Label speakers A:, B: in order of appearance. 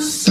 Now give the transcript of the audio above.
A: Cheers.